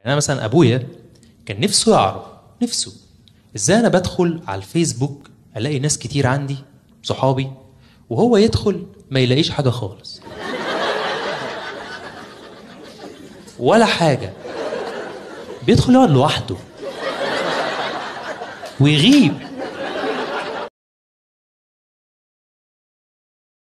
يعني أنا مثلا أبويا كان نفسه يعرف نفسه. إزاي أنا بدخل على الفيسبوك ألاقي ناس كتير عندي صحابي وهو يدخل ما يلاقيش حاجة خالص. ولا حاجة. بيدخل يقعد لوحده. ويغيب.